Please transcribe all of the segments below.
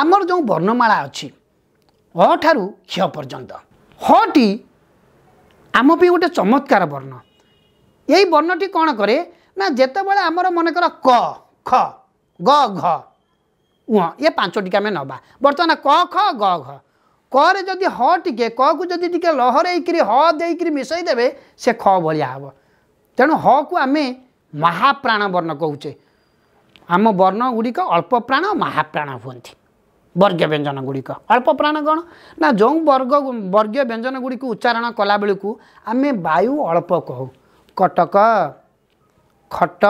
ଆମର ଯେଉଁ ବର୍ଣ୍ଣମାଳା ଅଛି ଅ ଠାରୁ କ୍ଷ ପର୍ଯ୍ୟନ୍ତ। ହଟି ଆମ ପାଇଁ ଗୋଟେ ଚମତ୍କାର ବର୍ଣ୍ଣ। ଏଇ ବର୍ଣ୍ଣଟି କ'ଣ କରେ ନା ଯେତେବେଳେ ଆମର ମନେକର କ ଖ ଗ ଘ ଉହ ଇଏ ପାଞ୍ଚଟିକି ଆମେ ନେବା। ବର୍ତ୍ତମାନ କ ଖ ଗ ଘ। କରେ ଯଦି ହ ଟିକେ କକୁ ଯଦି ଟିକେ ଲହରେଇକିରି ହ ଦେଇକିରି ମିଶାଇ ଦେବେ ସେ ଖ ଭଳିଆ ହେବ। ତେଣୁ ହକୁ ଆମେ ମହାପ୍ରାଣ ବର୍ଣ୍ଣ କହୁଛେ। ଆମ ବର୍ଣ୍ଣ ଗୁଡ଼ିକ ଅଳ୍ପ ପ୍ରାଣ ମହାପ୍ରାଣ ହୁଅନ୍ତି। ବର୍ଗ୍ୟ ବ୍ୟଞ୍ଜନ ଗୁଡ଼ିକ। ଅଳ୍ପ ପ୍ରାଣ କ'ଣ? ନା ଯେଉଁ ବର୍ଗ ବର୍ଗୀୟ ବ୍ୟଞ୍ଜନ ଗୁଡ଼ିକୁ ଉଚ୍ଚାରଣ କଲାବେଳକୁ ଆମେ ବାୟୁ ଅଳ୍ପ କହୁ। କଟକ ଖଟ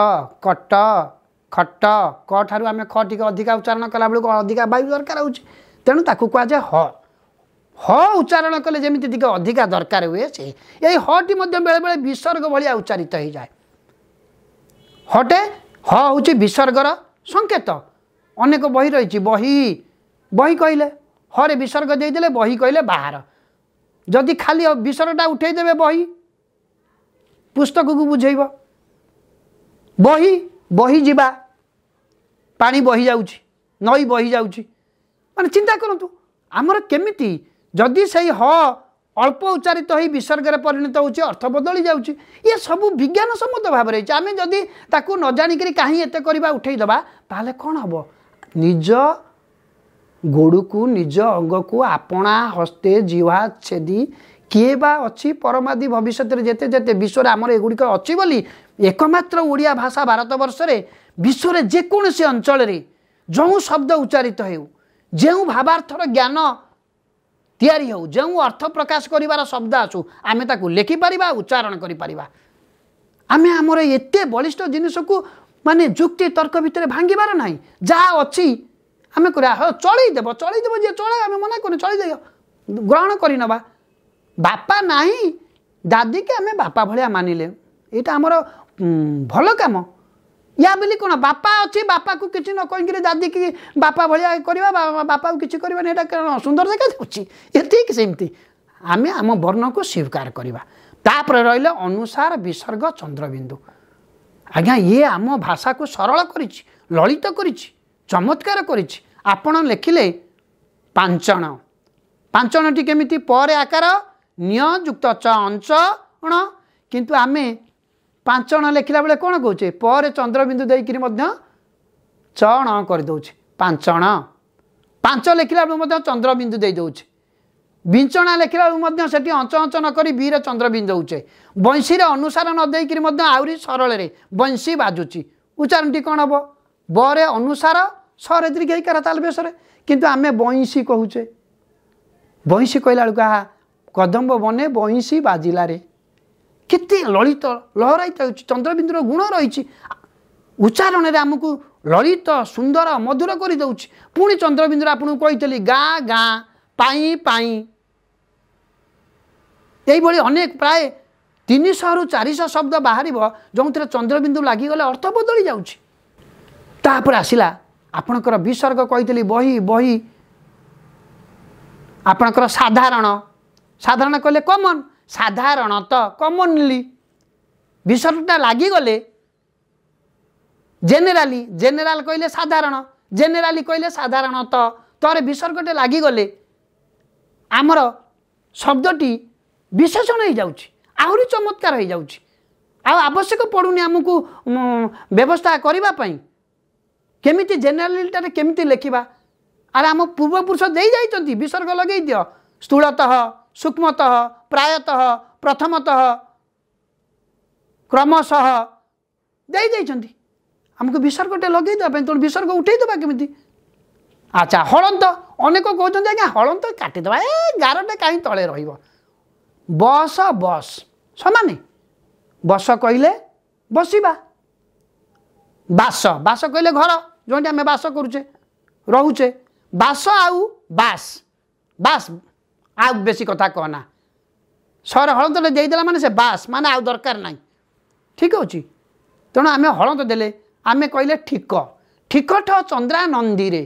କଟ ଖଟ କ ଠାରୁ ଆମେ ଖ ଟିକେ ଅଧିକା ଉଚ୍ଚାରଣ କଲାବେଳକୁ ଅଧିକା ବାୟୁ ଦରକାର ହେଉଛି। ତେଣୁ ତାକୁ କୁହାଯାଏ ହ। ହ ଉଚ୍ଚାରଣ କଲେ ଯେମିତି ଟିକେ ଅଧିକା ଦରକାର ହୁଏ ସେ। ଏଇ ହଟି ମଧ୍ୟ ବେଳେବେଳେ ବିସର୍ଗ ଭଳିଆ ଉଚ୍ଚାରିତ ହୋଇଯାଏ। ହଟେ ହ ହେଉଛି ବିସର୍ଗର ସଂକେତ। ଅନେକ ବହି ରହିଛି ବହି ବହି କହିଲେ ହରେ ବିସର୍ଗ ଦେଇଦେଲେ ବହି କହିଲେ ବାହାର। ଯଦି ଖାଲି ବିସର୍ଗଟା ଉଠେଇଦେବେ ବହି ପୁସ୍ତକକୁ ବୁଝେଇବ। ବହି ବହି ଯିବା ପାଣି ବହି ଯାଉଛି ନଈ ବହି ଯାଉଛି। ମାନେ ଚିନ୍ତା କରନ୍ତୁ ଆମର କେମିତି? ଯଦି ସେଇ ହ ଅଳ୍ପ ଉଚ୍ଚାରିତ ହୋଇ ବିସର୍ଗରେ ପରିଣତ ହେଉଛି ଅର୍ଥ ବଦଳି ଯାଉଛି। ଇଏ ସବୁ ବିଜ୍ଞାନ ସମ୍ମତ ଭାବରେ ହେଇଛି ଆମେ ଯଦି ତାକୁ ନ ଜାଣିକିରି କାହିଁ ଏତେ କରିବା ଉଠେଇଦେବା ତାହେଲେ କ'ଣ ହେବ? ନିଜ ଗୋଡ଼କୁ ନିଜ ଅଙ୍ଗକୁ ଆପଣା ହସ୍ତେ ଜିହ୍ୱା ଛେଦି କିଏ ବା ଅଛି ପରମାଦି ଭବିଷ୍ୟତରେ ଯେତେ ଯେତେ ବିଶ୍ୱରେ ଆମର ଏଗୁଡ଼ିକ ଅଛି ବୋଲି ଏକମାତ୍ର ଓଡ଼ିଆ ଭାଷା ଭାରତବର୍ଷରେ ବିଶ୍ୱରେ ଯେକୌଣସି ଅଞ୍ଚଳରେ ଯେଉଁ ଶବ୍ଦ ଉଚ୍ଚାରିତ ହେଉ ଯେଉଁ ଭାବାର୍ଥର ଜ୍ଞାନ ତିଆରି ହେଉ ଯେଉଁ ଅର୍ଥ ପ୍ରକାଶ କରିବାର ଶବ୍ଦ ଆସୁ ଆମେ ତାକୁ ଲେଖିପାରିବା ଉଚ୍ଚାରଣ କରିପାରିବା। ଆମେ ଆମର ଏତେ ବଳିଷ୍ଠ ଜିନିଷକୁ ମାନେ ଯୁକ୍ତି ତର୍କ ଭିତରେ ଭାଙ୍ଗିବାର ନାହିଁ। ଯାହା ଅଛି ଆମେ କରିବା ହଁ ଚଳେଇଦେବ ଚଳେଇଦେବ ଯିଏ ଚଳାଏ ଆମେ ମନା କରୁନି ଚଳେଇଦେବ ଗ୍ରହଣ କରିନେବା। ବାପା ନାହିଁ ଦାଦିକି ଆମେ ବାପା ଭଳିଆ ମାନିଲେ। ଏଇଟା ଆମର ଭଲ କାମ। ୟା ବୋଲି କ'ଣ? ବାପା ଅଛି ବାପାକୁ କିଛି ନ କହିକିରି ଦାଦିକି ବାପା ଭଳିଆ କରିବା ବାପାକୁ କିଛି କରିବାନି ଏଇଟା କ'ଣ ସୁନ୍ଦର ଦେଖାଯାଉଛି? ଏତିକି ସେମିତି। ଆମେ ଆମ ବର୍ଣ୍ଣକୁ ସ୍ୱୀକାର କରିବା। ତାପରେ ରହିଲେ ଅନୁସାର ବିସର୍ଗ ଚନ୍ଦ୍ରବିନ୍ଦୁ। ଆଜ୍ଞା ଇଏ ଆମ ଭାଷାକୁ ସରଳ କରିଛି ଲଳିତ କରିଛି ଚମତ୍କାର କରିଛି। ଆପଣ ଲେଖିଲେ ପାଞ୍ଚଣ। ପାଞ୍ଚଣଟି କେମିତି? ପରେ ଆକାର ନିୟ ଯୁକ୍ତ ଚ ଅଞ୍ଚଣ କିନ୍ତୁ ଆମେ ପାଞ୍ଚଣ ଲେଖିଲା ବେଳେ କ'ଣ କହୁଛେ? ପରେ ଚନ୍ଦ୍ରବିନ୍ଦୁ ଦେଇକିରି ମଧ୍ୟ ଚଣ କରିଦେଉଛେ। ପାଞ୍ଚଣ ପାଞ୍ଚ ଲେଖିଲା ବେଳକୁ ମଧ୍ୟ ଚନ୍ଦ୍ରବିନ୍ଦୁ ଦେଇଦେଉଛେ। ବିଞ୍ଚଣା ଲେଖିଲା ବେଳକୁ ମଧ୍ୟ ସେଠି ଅଞ୍ଚ ଅଞ୍ଚ ନ କରି ବିରେ ଚନ୍ଦ୍ରବିନ୍ଦୁ ଦେଉଛେ ବଂଶୀରେ ଅନୁସାର ନ ଦେଇକିରି ମଧ୍ୟ ଆହୁରି ସରଳରେ ବଂଶୀ ବାଜୁଛି। ଉଚ୍ଚାରଣଟି କ'ଣ ହେବ? ବରେ ଅନୁସାର ସରେ ଦୀର୍ଘଇକାର ତାଲ ବେଶରେ। କିନ୍ତୁ ଆମେ ବଇଁଶୀ କହୁଛେ। ବଇଁଶୀ କହିଲା ବେଳକୁ ଆହା କଦମ୍ବ ବନେ ବଇଁଶୀ ବାଜିଲାରେ କେତେ ଲଳିତ ଲହରାଇତ ହେଉଛି ଚନ୍ଦ୍ରବିନ୍ଦୁର ଗୁଣ ରହିଛି। ଉଚ୍ଚାରଣରେ ଆମକୁ ଲଳିତ ସୁନ୍ଦର ମଧୁର କରିଦେଉଛି। ପୁଣି ଚନ୍ଦ୍ରବିନ୍ଦୁରେ ଆପଣଙ୍କୁ କହିଥିଲି ଗାଁ ଗାଁ ପାଇଁ ପାଇଁ। ଏଇଭଳି ଅନେକ ପ୍ରାୟ ତିନିଶହରୁ ଚାରିଶହ ଶବ୍ଦ ବାହାରିବ ଯେଉଁଥିରେ ଚନ୍ଦ୍ରବିନ୍ଦୁ ଲାଗିଗଲେ ଅର୍ଥ ବଦଳି ଯାଉଛି। ତାପରେ ଆସିଲା ଆପଣଙ୍କର ବିସର୍ଗ କହିଥିଲି ବହି ବହି। ଆପଣଙ୍କର ସାଧାରଣ। ସାଧାରଣ କହିଲେ କମନ୍ ସାଧାରଣତଃ କମନଲି ବିସର୍ଗଟା ଲାଗିଗଲେ ଜେନେରାଲି ଜେନେରାଲ କହିଲେ ସାଧାରଣ ଜେନେରାଲି କହିଲେ ସାଧାରଣତଃ ତରେ ବିସର୍ଗଟେ ଲାଗିଗଲେ ଆମର ଶବ୍ଦଟି ବିଶେଷଣ ହେଇଯାଉଛି ଆହୁରି ଚମତ୍କାର ହେଇଯାଉଛି। ଆଉ ଆବଶ୍ୟକ ପଡ଼ୁନି ଆମକୁ ବ୍ୟବସ୍ଥା କରିବା ପାଇଁ। କେମିତି ଜେନେରାଲିଟାରେ କେମିତି ଲେଖିବା? ଆରେ ଆମ ପୂର୍ବପୁରୁଷ ଦେଇଯାଇଛନ୍ତି ବିସର୍ଗ ଲଗେଇ ଦିଅ। ସ୍ଥୂଳତଃ ସୂକ୍ଷ୍ମତଃ ପ୍ରାୟତଃ ପ୍ରଥମତଃ କ୍ରମଶଃ ଦେଇଯାଇଛନ୍ତି ଆମକୁ ବିସର୍ଗଟେ ଲଗେଇ ଦେବା ପାଇଁ ତେଣୁ ବିସର୍ଗ ଉଠେଇ ଦେବା କେମିତି? ଆଚ୍ଛା ହଳନ୍ତ। ଅନେକ କହୁଛନ୍ତି ଆଜ୍ଞା ହଳନ୍ତ କାଟିଦେବା। ଏ ଗାରଟେ କାହିଁ ତଳେ ରହିବ? ବସ ବସ୍। ସମାନେ। ବସ କହିଲେ ବସିବା। ବାସ। ବାସ କହିଲେ ଘର ଯେଉଁଠି ଆମେ ବାସ କରୁଛେ ରହୁଛେ। ବାସ ଆଉ ବାସ। ବାସ। ଆଉ ବେଶୀ କଥା କହନା। ସହର ହଳଦଟେ ଦେଇଦେଲା ମାନେ ସେ ବାସ ମାନେ ଆଉ ଦରକାର ନାହିଁ ଠିକ୍ ଅଛି ତେଣୁ ଆମେ ହଳଦ ଦେଲେ ଆମେ କହିଲେ ଠିକ ଠିକଠ ଚନ୍ଦ୍ରାନନ୍ଦୀରେ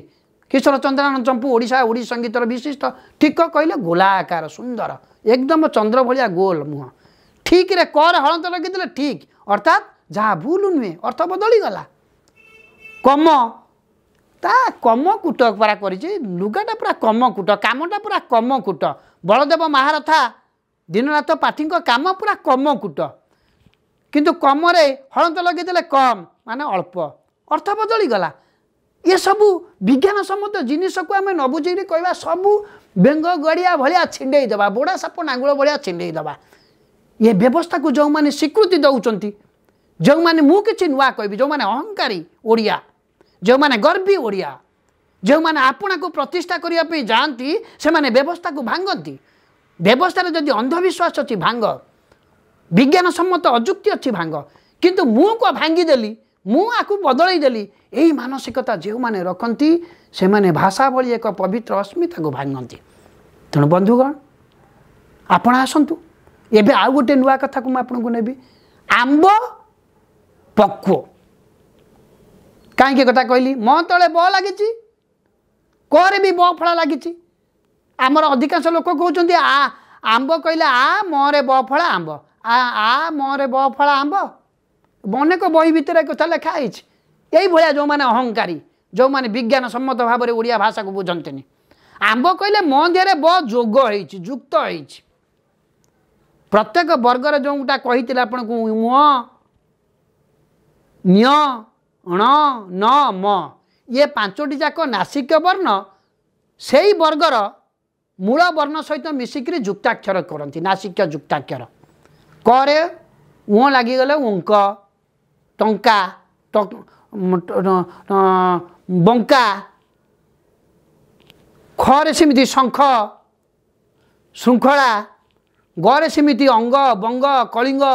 କିଶୋର ଚନ୍ଦ୍ରାନନ୍ଦ ଚମ୍ପୁ ଓଡ଼ିଶା ଓଡ଼ିଶୀ ସଙ୍ଗୀତର ବିଶିଷ୍ଟ ଠିକ କହିଲେ ଗୋଲାକାର ସୁନ୍ଦର ଏକଦମ ଚନ୍ଦ୍ର ଭଳିଆ ଗୋଲ ମୁହଁ ଠିକରେ କର ହଳଦ ଲଗେଇଦେଲେ ଠିକ୍ ଅର୍ଥାତ୍ ଯାହା ଭୁଲ ନୁହେଁ ଅର୍ଥ ବଦଳିଗଲା କମ ତା କମ କୁଟ ପରା କରିଛି ଲୁଗାଟା ପୁରା କମ କୁଟ କାମଟା ପୁରା କମ କୁଟ ବଳଦେବ ମହାରଥା ଦିନରାତ ପାଠୀଙ୍କ କାମ ପୁରା କମ କୁଟ। କିନ୍ତୁ କମରେ ହଳନ୍ତ ଲଗେଇଦେଲେ କମ୍ ମାନେ ଅଳ୍ପ। ଅର୍ଥ ବଦଳିଗଲା। ଏସବୁ ବିଜ୍ଞାନ ସମ୍ମତ ଜିନିଷକୁ ଆମେ ନ ବୁଝିକି କହିବା ସବୁ ବେଙ୍ଗ ଗଡ଼ିଆ ଭଳିଆ ଛିଣ୍ଡେଇ ଦେବା ବୁଢ଼ା ସାପ ନାଙ୍ଗୁଳ ଭଳିଆ ଛିଣ୍ଡେଇ ଦେବା। ଏ ବ୍ୟବସ୍ଥାକୁ ଯେଉଁମାନେ ସ୍ୱୀକୃତି ଦେଉଛନ୍ତି ଯେଉଁମାନେ ମୁଁ କିଛି ନୂଆ କହିବି ଯେଉଁମାନେ ଅହଙ୍କାରୀ ଓଡ଼ିଆ ଯେଉଁମାନେ ଗର୍ବୀ ଓଡ଼ିଆ ଯେଉଁମାନେ ଆପଣାକୁ ପ୍ରତିଷ୍ଠା କରିବା ପାଇଁ ଯାଆନ୍ତି ସେମାନେ ବ୍ୟବସ୍ଥାକୁ ଭାଙ୍ଗନ୍ତି। ବ୍ୟବସ୍ଥାରେ ଯଦି ଅନ୍ଧବିଶ୍ୱାସ ଅଛି ଭାଙ୍ଗ ବିଜ୍ଞାନ ସମ୍ମତ ଅଯୁକ୍ତି ଅଛି ଭାଙ୍ଗ କିନ୍ତୁ ମୁଁ କ ଭାଙ୍ଗିଦେଲି ମୁଁ ଆକୁ ବଦଳେଇ ଦେଲି ଏହି ମାନସିକତା ଯେଉଁମାନେ ରଖନ୍ତି ସେମାନେ ଭାଷା ଭଳି ଏକ ପବିତ୍ର ଅସ୍ମିତାକୁ ଭାଙ୍ଗନ୍ତି। ତେଣୁ ବନ୍ଧୁଗଣ ଆପଣ ଆସନ୍ତୁ। ଏବେ ଆଉ ଗୋଟେ ନୂଆ କଥାକୁ ମୁଁ ଆପଣଙ୍କୁ ନେବି। ଆମ୍ବ ପକ୍ୱ। କାହିଁକି କଥା କହିଲି? ମୋ ତଳେ ବ ଲାଗିଛି କରେ ବି ବ ଫଳା ଲାଗିଛି। ଆମର ଅଧିକାଂଶ ଲୋକ କହୁଛନ୍ତି ଆ ଆମ୍ବ କହିଲେ ଆ ମରେ ବ ଫଳା ଆମ୍ବ। ଆ ଆ ମରେ ବ ଫଳା ଆମ୍ବ। ଅନେକ ବହି ଭିତରେ କଥା ଲେଖା ହେଇଛି। ଏଇଭଳିଆ ଯେଉଁମାନେ ଅହଙ୍କାରୀ ଯେଉଁମାନେ ବିଜ୍ଞାନ ସମ୍ମତ ଭାବରେ ଓଡ଼ିଆ ଭାଷାକୁ ବୁଝନ୍ତିନି। ଆମ୍ବ କହିଲେ ମୋ ଦେହରେ ବ ଯୋଗ ହେଇଛି ଯୁକ୍ତ ହେଇଛି। ପ୍ରତ୍ୟେକ ବର୍ଗରେ ଯେଉଁଟା କହିଥିଲେ ଆପଣଙ୍କୁ ମୁହଁ ନ୍ୟ ଣ ନ ମ ଇଏ ପାଞ୍ଚଟି ଯାକ ନାସିକ ବର୍ଣ୍ଣ ସେଇ ବର୍ଗର ମୂଳ ବର୍ଣ୍ଣ ସହିତ ମିଶିକିରି ଯୁକ୍ତାକ୍ଷର କରନ୍ତି ନାସିକ ଯୁକ୍ତାକ୍ଷର। କରେ ଉଁ ଲାଗିଗଲେ ଉଙ୍କ ଟଙ୍କା ବଙ୍କା ଖରେ ସେମିତି ଶଙ୍ଖ ଶୃଙ୍ଖଳା ଗରେ ସେମିତି ଅଙ୍ଗ ବଙ୍ଗ କଳିଙ୍ଗ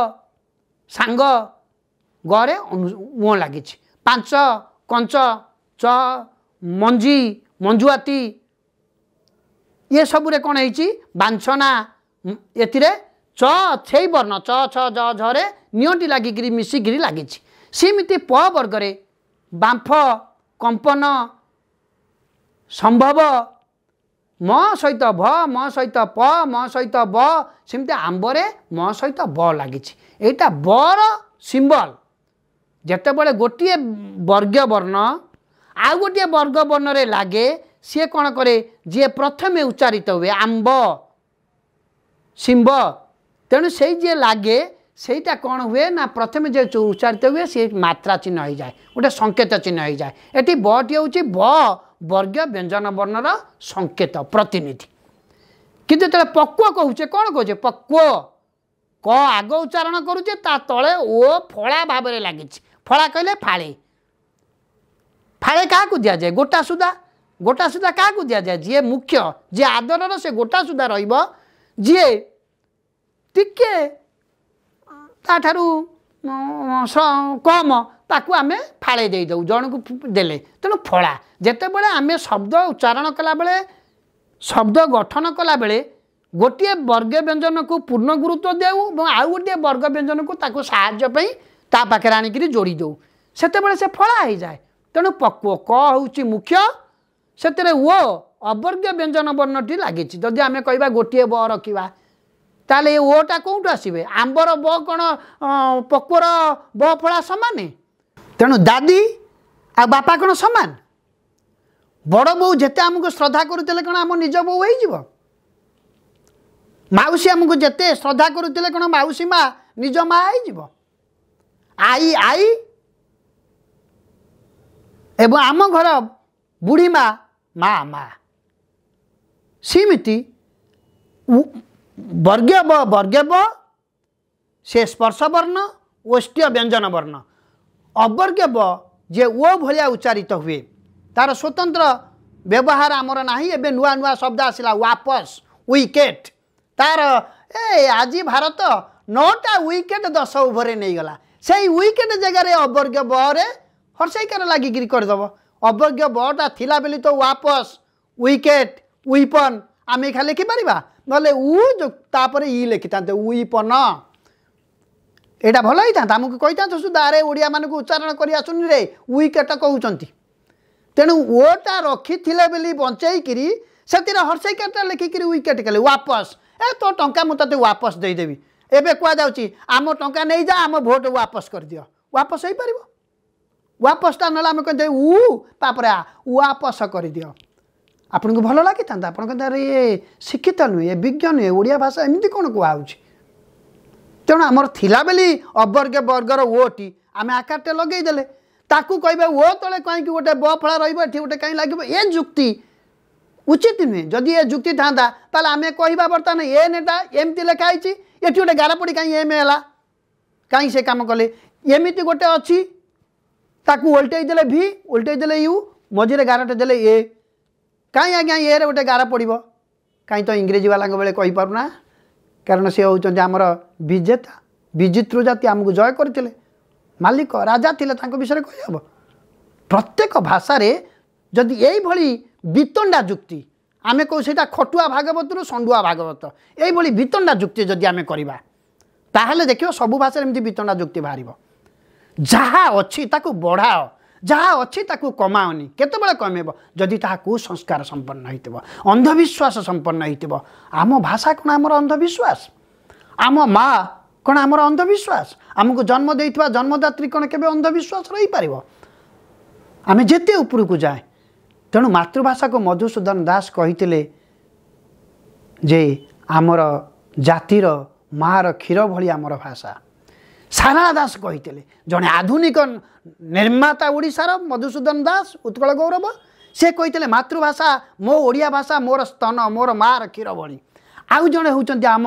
ସାଙ୍ଗ ଗରେ ମୁହଁ ଲାଗିଛି। ପାଞ୍ଚ କଞ୍ଚ ଚ ମଞ୍ଜି ମଞ୍ଜୁଆତି ଏସବୁରେ କ'ଣ ହେଇଛି? ବାଞ୍ଛନା। ଏଥିରେ ଚ ସେଇ ବର୍ଣ୍ଣ ଚ ଛ ଜ ଝରେ ନିଅଟି ଲାଗିକିରି ମିଶିକିରି ଲାଗିଛି। ସେମିତି ପ ବର୍ଗରେ ବାମ୍ଫ କମ୍ପନ ସମ୍ଭବ ମ ସହିତ ଭ ମ ସହିତ ପ ମ ସହିତ ବ ସେମିତି ଆମ୍ବରେ ମ ସହିତ ବ ଲାଗିଛି। ଏଇଟା ବର ସିମ୍ବଲ। ଯେତେବେଳେ ଗୋଟିଏ ବର୍ଗ ବର୍ଣ୍ଣ ଆଉ ଗୋଟିଏ ବର୍ଗ ବର୍ଣ୍ଣରେ ଲାଗେ ସିଏ କ'ଣ କରେ? ଯିଏ ପ୍ରଥମେ ଉଚ୍ଚାରିତ ହୁଏ ଆମ୍ବ ଶିମ୍ବ ତେଣୁ ସେଇ ଯିଏ ଲାଗେ ସେଇଟା କ'ଣ ହୁଏ ନା ପ୍ରଥମେ ଯେ ଉଚ୍ଚାରିତ ହୁଏ ସେ ମାତ୍ରା ଚିହ୍ନ ହେଇଯାଏ ଗୋଟେ ସଂକେତ ଚିହ୍ନ ହେଇଯାଏ। ଏଠି ବଟି ହେଉଛି ବ ବର୍ଗ ବ୍ୟଞ୍ଜନ ବର୍ଣ୍ଣର ସଂକେତ ପ୍ରତିନିଧି। କିନ୍ତୁ ଯେତେବେଳେ ପକ୍ୱ କହୁଛେ କ'ଣ କହୁଛେ? ପକ୍ୱ। କ ଆଗ ଉଚ୍ଚାରଣ କରୁଛେ ତା ତଳେ ଓ ଫଳା ଭାବରେ ଲାଗିଛି। ଫଳା କହିଲେ ଫାଳେ। ଫାଳେ କାହାକୁ ଦିଆଯାଏ? ଗୋଟା ସୁଧା ଗୋଟା ସୁଧା କାହାକୁ ଦିଆଯାଏ? ଯିଏ ମୁଖ୍ୟ ଯିଏ ଆଦରର ସେ ଗୋଟା ସୁଧା ରହିବ ଯିଏ ଟିକେ ତାଠାରୁ କମ ତାକୁ ଆମେ ଫାଳେ ଦେଇଦେଉ ଜଣକୁ ଦେଲେ। ତେଣୁ ଫଳା। ଯେତେବେଳେ ଆମେ ଶବ୍ଦ ଉଚ୍ଚାରଣ କଲାବେଳେ ଶବ୍ଦ ଗଠନ କଲାବେଳେ ଗୋଟିଏ ବର୍ଗ ବ୍ୟଞ୍ଜନକୁ ପୂର୍ଣ୍ଣ ଗୁରୁତ୍ୱ ଦେଉ ଏବଂ ଆଉ ଗୋଟିଏ ବର୍ଗ ବ୍ୟଞ୍ଜନକୁ ତାକୁ ସାହାଯ୍ୟ ପାଇଁ ତା ପାଖରେ ଆଣିକିରି ଯୋଡ଼ି ଦେଉ। ସେତେବେଳେ ସେ ଫଳା ହେଇଯାଏ। ତେଣୁ ପକ୍ୱ କ ହେଉଛି ମୁଖ୍ୟ ସେଥିରେ ଓ ଅବର୍ଗ ବ୍ୟଞ୍ଜନ ବର୍ଣ୍ଣଟି ଲାଗିଛି। ଯଦି ଆମେ କହିବା ଗୋଟିଏ ବ ରଖିବା ତାହେଲେ ଏ ଓଟା କେଉଁଠୁ ଆସିବେ? ଆମ୍ବର ବ କ'ଣ ପକ୍ୱର ବ ଫଳା ସମାନ? ତେଣୁ ଦାଦି ଆଉ ବାପା କ'ଣ ସମାନ? ବଡ଼ ବୋଉ ଯେତେ ଆମକୁ ଶ୍ରଦ୍ଧା କରୁଥିଲେ କ'ଣ ଆମ ନିଜ ବୋଉ ହେଇଯିବ? ମାଉସୀ ଆମକୁ ଯେତେ ଶ୍ରଦ୍ଧା କରୁଥିଲେ କ'ଣ ମାଉସୀ ମା ନିଜ ମା ହେଇଯିବ? ଆଇ ଆଇ ଏବଂ ଆମ ଘର ବୁଢ଼ୀ ମା ମା ମା ସେମିତି ବର୍ଗ୍ୟ ବ ବର୍ଗ୍ୟ ବ ସେ ସ୍ପର୍ଶ ବର୍ଣ୍ଣ ଓଷ୍ଟ୍ୟ ବ୍ୟଞ୍ଜନ ବର୍ଣ୍ଣ ଅବର୍ଗ୍ୟ ବ ଯେ ଓ ଭଳିଆ ଉଚ୍ଚାରିତ ହୁଏ ତାର ସ୍ୱତନ୍ତ୍ର ବ୍ୟବହାର ଆମର ନାହିଁ ଏବେ ନୂଆ ନୂଆ ଶବ୍ଦ ଆସିଲା ୱାପସ୍ ୱିକେଟ୍ ତାର ଏ ଆଜି ଭାରତ ନଅଟା ୱିକେଟ୍ ଦଶ ଓଭରରେ ନେଇଗଲା ସେଇ ୱିକେଟ୍ ଜାଗାରେ ଅବର୍ଗ୍ୟ ବରେ ହର୍ଷେଇକାର ଲାଗିକିରି କରିଦେବ ଅବର୍ଗ୍ୟ ବଟା ଥିଲା ବୋଲି ତ ୱାପସ୍ ୱିକେଟ୍ ୱିପନ୍ ଆମେ ଖାଲି ଲେଖିପାରିବା ନହେଲେ ଉ ତାପରେ ଇ ଲେଖିଥାନ୍ତେ ୱିପନ ଏଇଟା ଭଲ ହେଇଥାନ୍ତା। ଆମକୁ କହିଥାନ୍ତୁ ସୁଦ୍ଧା ଆରେ ଓଡ଼ିଆମାନଙ୍କୁ ଉଚ୍ଚାରଣ କରି ଆସୁନି ରେ ୱିକେଟ୍ କହୁଛନ୍ତି। ତେଣୁ ଓଟା ରଖିଥିଲେ ବୋଲି ବଞ୍ଚେଇକିରି ସେଥିରେ ହର୍ଷେଇକାରଟା ଲେଖିକିରି ୱିକେଟ୍ କଲେ ୱାପସ୍। ଏ ତୋ ଟଙ୍କା ମୁଁ ତୋତେ ୱାପସ୍ ଦେଇଦେବି। ଏବେ କୁହାଯାଉଛି ଆମ ଟଙ୍କା ନେଇଯା ଆମ ଭୋଟ୍ ୱାପସ୍ କରିଦିଅ। ୱାପସ୍ ହେଇପାରିବ? ୱାପସଟା ନେଲେ ଆମେ କହିତେ ଉ ତାପରେ ଆ ୱାପସ କରିଦିଅ। ଆପଣଙ୍କୁ ଭଲ ଲାଗିଥାନ୍ତା? ଆପଣ କହିତେ ଆରେ ଇଏ ଶିକ୍ଷିତ ନୁହେଁ ଏ ବିଜ୍ଞ ନୁହେଁ ଓଡ଼ିଆ ଭାଷା ଏମିତି କ'ଣ କୁହାହେଉଛି? ତେଣୁ ଆମର ଥିଲା ବୋଲି ଅବର୍ଗ ବର୍ଗର ଓଟି ଆମେ ଆକାରଟେ ଲଗେଇଦେଲେ ତାକୁ କହିବେ ଓ ତଳେ କାହିଁକି ଗୋଟେ ବ ଫଳା ରହିବ ଏଠି ଗୋଟେ କାହିଁ ଲାଗିବ? ଏ ଯୁକ୍ତି ଉଚିତ ନୁହେଁ। ଯଦି ଏ ଯୁକ୍ତି ଥାନ୍ତା ତାହେଲେ ଆମେ କହିବା ବର୍ତ୍ତମାନ ଏ ନେଟା ଏମିତି ଲେଖା ହେଇଛି ଏଠି ଗୋଟେ ଗାର ପଡ଼ି କାହିଁ ଏମ୍ ହେଲା? କାହିଁ ସେ କାମ କଲେ? ଏମିତି ଗୋଟେ ଅଛି ତାକୁ ଓଲଟେଇ ଦେଲେ ଭି ଓଲଟେଇ ଦେଲେ ୟୁ ମଝିରେ ଗାରଟେ ଦେଲେ ଏ। କାହିଁ ଆଜ୍ଞା ଏରେ ଗୋଟେ ଗାର ପଡ଼ିବ? କାହିଁ ତ ଇଂରେଜୀ ବାଲାଙ୍କ ବେଳେ କହିପାରୁନା। କାରଣ ସେ ହେଉଛନ୍ତି ଆମର ବିଜେତା ବିଚିତ୍ର ଜାତି ଆମକୁ ଜୟ କରିଥିଲେ। ମାଲିକ ରାଜା ଥିଲେ ତାଙ୍କ ବିଷୟରେ କହିହେବ ପ୍ରତ୍ୟେକ ଭାଷାରେ ଯଦି ଏଇଭଳି ବିତଣ୍ଡା ଯୁକ୍ତି ଆମେ କହୁ ସେଇଟା ଖଟୁଆ ଭାଗବତରୁ ଷଣ୍ଡୁଆ ଭାଗବତ ଏଇଭଳି ବିତଣ୍ଡା ଯୁକ୍ତି ଯଦି ଆମେ କରିବା ତାହେଲେ ଦେଖିବ ସବୁ ଭାଷାରେ ଏମିତି ବିତଣ୍ଡା ଯୁକ୍ତି ବାହାରିବ। ଯାହା ଅଛି ତାକୁ ବଢ଼ାଅ ଯାହା ଅଛି ତାକୁ କମାଅନି। କେତେବେଳେ କମେଇବ? ଯଦି ତାହା କୁସଂସ୍କାର ସମ୍ପନ୍ନ ହେଇଥିବ ଅନ୍ଧବିଶ୍ୱାସ ସମ୍ପନ୍ନ ହେଇଥିବ। ଆମ ଭାଷା କ'ଣ ଆମର ଅନ୍ଧବିଶ୍ୱାସ? ଆମ ମା କ'ଣ ଆମର ଅନ୍ଧବିଶ୍ୱାସ? ଆମକୁ ଜନ୍ମ ଦେଇଥିବା ଜନ୍ମଦାତ୍ରୀ କ'ଣ କେବେ ଅନ୍ଧବିଶ୍ୱାସ ରହିପାରିବ? ଆମେ ଯେତେ ଉପରକୁ ଯାଏ ତେଣୁ ମାତୃଭାଷାକୁ ମଧୁସୂଦନ ଦାସ କହିଥିଲେ ଯେ ଆମର ଜାତିର ମାଆର କ୍ଷୀର ଭଳି ଆମର ଭାଷା। ସାରଳା ଦାସ କହିଥିଲେ। ଜଣେ ଆଧୁନିକ ନିର୍ମାତା ଓଡ଼ିଶାର ମଧୁସୂଦନ ଦାସ ଉତ୍କଳ ଗୌରବ ସେ କହିଥିଲେ ମାତୃଭାଷା ମୋ ଓଡ଼ିଆ ଭାଷା ମୋର ସ୍ତନ ମୋର ମାଆର କ୍ଷୀର ଭଳି। ଆଉ ଜଣେ ହେଉଛନ୍ତି ଆମ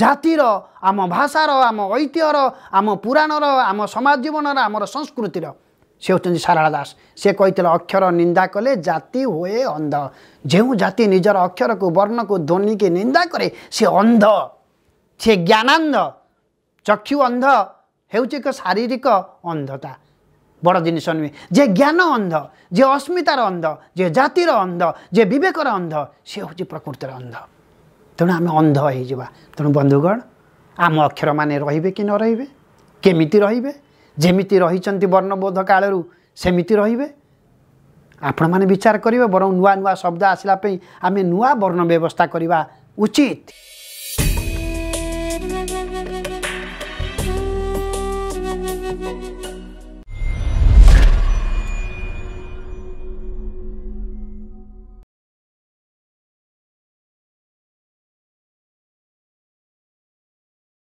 ଜାତିର ଆମ ଭାଷାର ଆମ ଐତିହ୍ୟର ଆମ ପୁରାଣର ଆମ ସମାଜ ଜୀବନର ଆମର ସଂସ୍କୃତିର। ସେ ହେଉଛନ୍ତି ସାରଳା ଦାସ। ସେ କହିଥିଲେ ଅକ୍ଷର ନିନ୍ଦା କଲେ ଜାତି ହୁଏ ଅନ୍ଧ। ଯେଉଁ ଜାତି ନିଜର ଅକ୍ଷରକୁ ବର୍ଣ୍ଣକୁ ଧ୍ୱନିକି ନିନ୍ଦା କରେ ସେ ଅନ୍ଧ। ସେ ଜ୍ଞାନାନ୍ଧ ଚକ୍ଷୁ ଅନ୍ଧ ହେଉଛି ଏକ ଶାରୀରିକ ଅନ୍ଧତା ବଡ଼ ଜିନିଷ ନୁହେଁ ଯେ ଜ୍ଞାନ ଅନ୍ଧ ଯେ ଅସ୍ମିତାର ଅନ୍ଧ ଯେ ଜାତିର ଅନ୍ଧ ଯେ ବିବେକର ଅନ୍ଧ ସେ ହେଉଛି ପ୍ରକୃତିର ଅନ୍ଧ ତେଣୁ ଆମେ ଅନ୍ଧ ହେଇଯିବା ତେଣୁ ବନ୍ଧୁଗଣ ଆମ ଅକ୍ଷରମାନେ ରହିବେ କି ନ ରହିବେ କେମିତି ରହିବେ ଯେମିତି ରହିଛନ୍ତି ବର୍ଣ୍ଣବୋଧ କାଳରୁ ସେମିତି ରହିବେ ଆପଣମାନେ ବିଚାର କରିବେ ବରଂ ନୂଆ ନୂଆ ଶବ୍ଦ ଆସିଲା ପାଇଁ ଆମେ ନୂଆ ବର୍ଣ୍ଣ ବ୍ୟବସ୍ଥା କରିବା ଉଚିତ